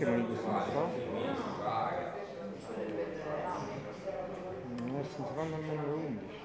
que mais de Central? Nossa, Central não é, tá? é meu bicho.